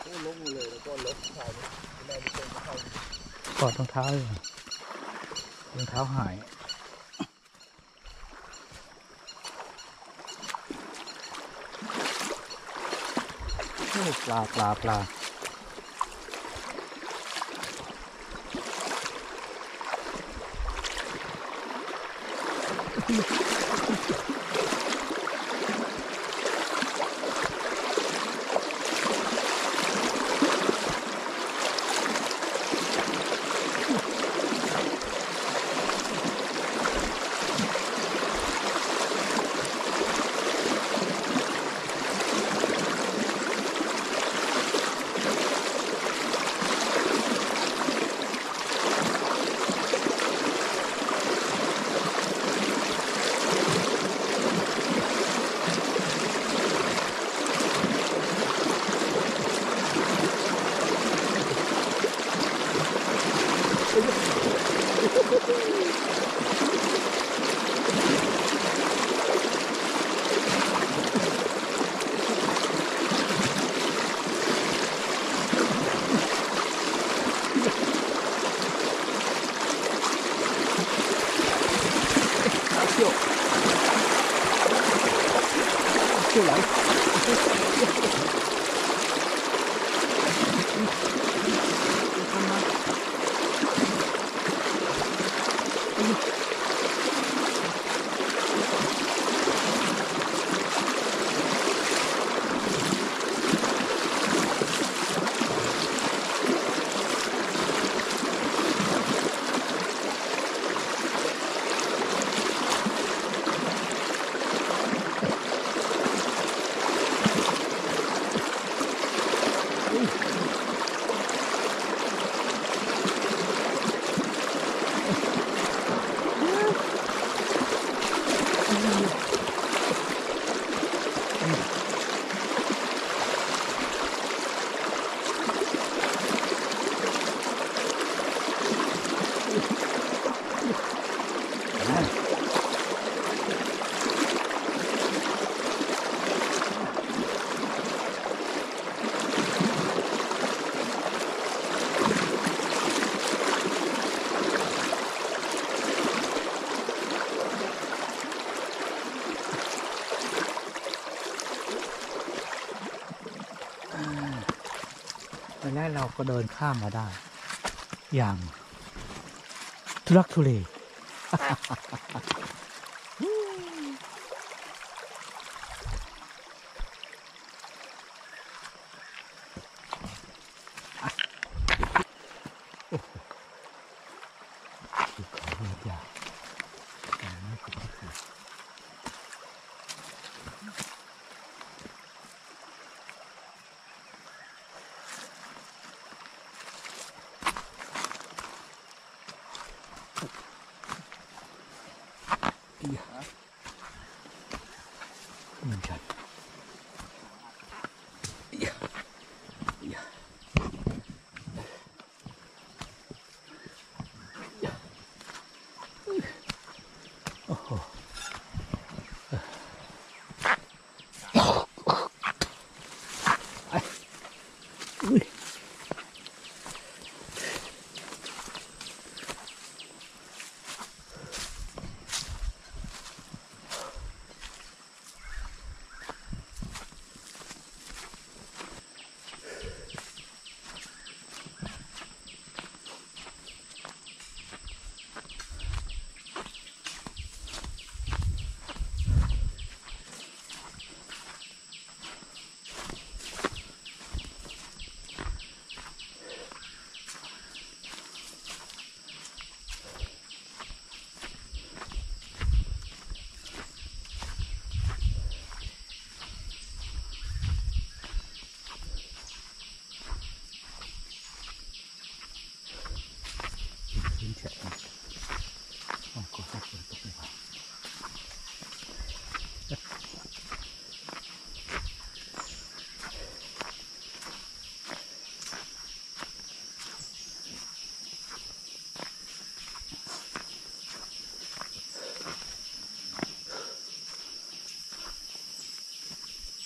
โอ้ลงเลยแล้วก็รถชายนี่แม่ไม่เป็นเขากอดรองเท้าอยู่รองเท้าหายปลาปลาปลาเเที่ เราก็เดินข้ามมาได้ อย่าง ทุลักทุเล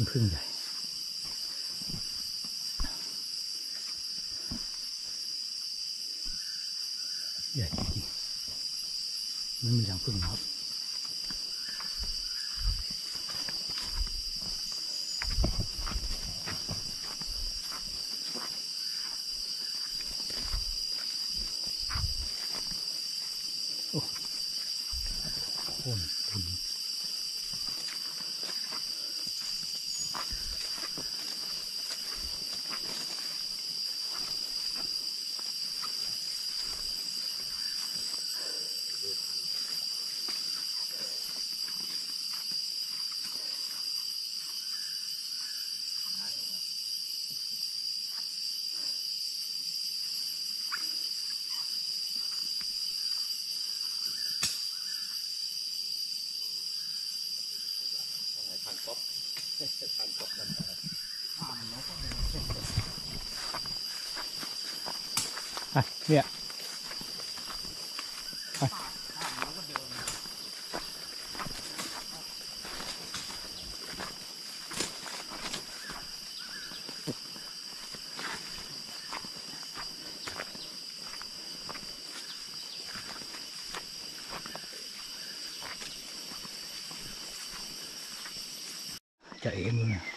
เป็นพึ่งใหญ่ ใหญ่จริงไม่มีทางพึ่งครับ โอ้โคนถึง ทานก๊อปทานก๊อปกัน อะเนี่ยอ่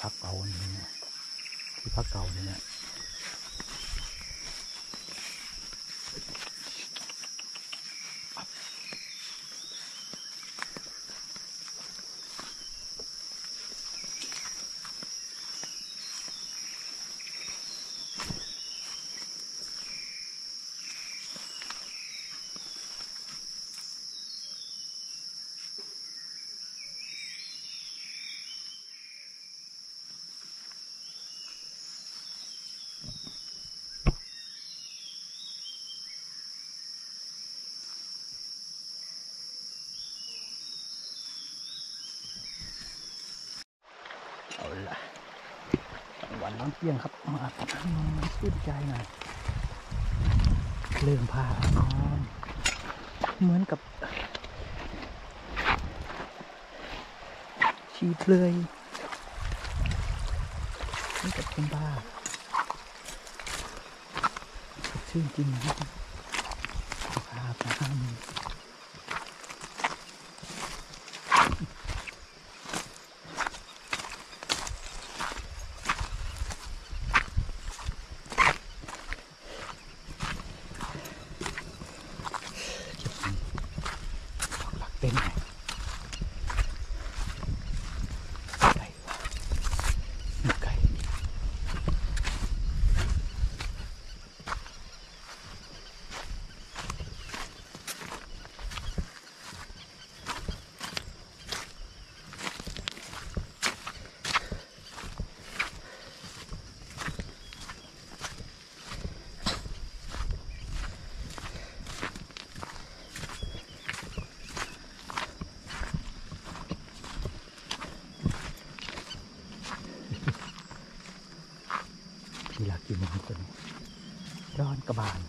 พักเก่านนี้เนี่ยที่พักเก่านี่เนี่ย เอาละกลางวันน้องเที่ยงครับ มาอาบน้ำชื่นใจหน่อยเรื่องผ้านอนเหมือนกับ ชีเปลือยเหมือนกับคนบ้าชื่นจริงนะครับผ้าอาบน้ำ หลักเต้นไงไก่วะมีไก่ทีละกี่โมงตัวนี้ร้อน กระบาล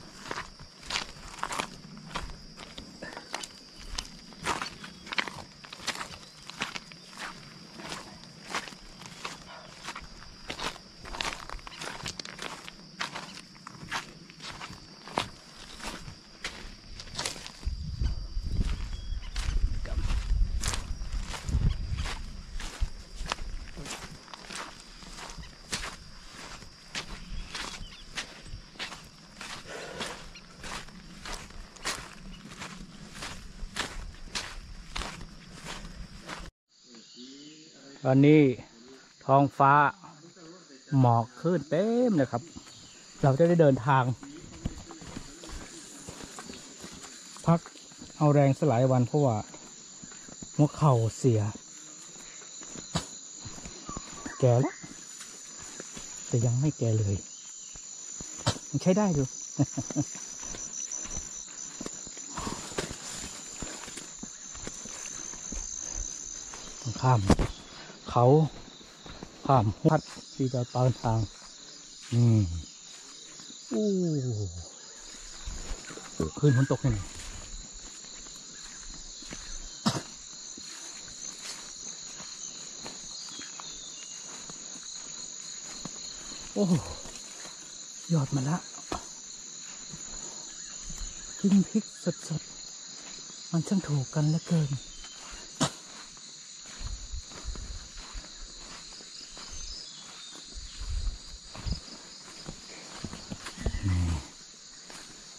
ตอนนี้ท้องฟ้าหมอกขึ้นเต็มเลยครับ เราจะได้เดินทาง พักเอาแรงสลายวันเพราะว่าหัวเข่าเสีย แก่แล้วแต่ยังไม่แก่เลยยังใช้ได้อยู่ต้องข้าม เขาข้ามวัดที่จะตอนทางนี่อู้ขึ้นฝนตกนี่โอ้ยอดมาละกินพริกสดๆ มันช่างถูกกันเหลือเกิน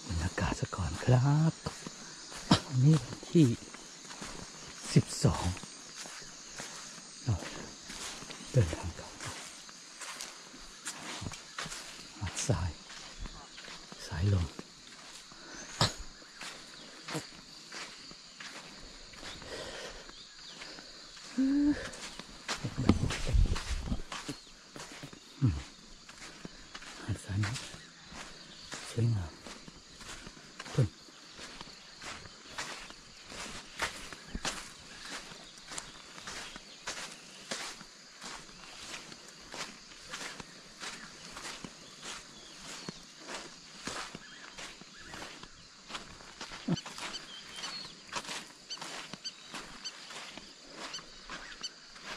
บรรยากาศซะก่อน ครับนี่ที่สิบสองเดินทางกลับหาดทราย สายลมอืมหาดทรายนี้สวยงาม ขึ้น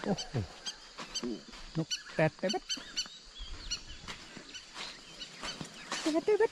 โอ้โหนกแตดแต่เบ็ดแต่เบ็ดแต่เบ็ด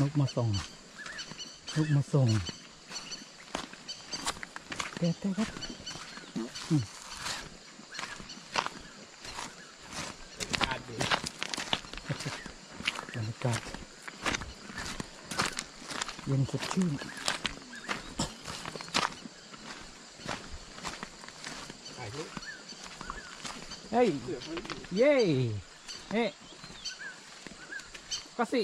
นกมาส่งนกมาส่งเด็ดเด็ดเด็ดอาดดีบรรยากาศเย็นสดชื่นเฮ้ยเสือไม่เย้ เฮ้ก็สิ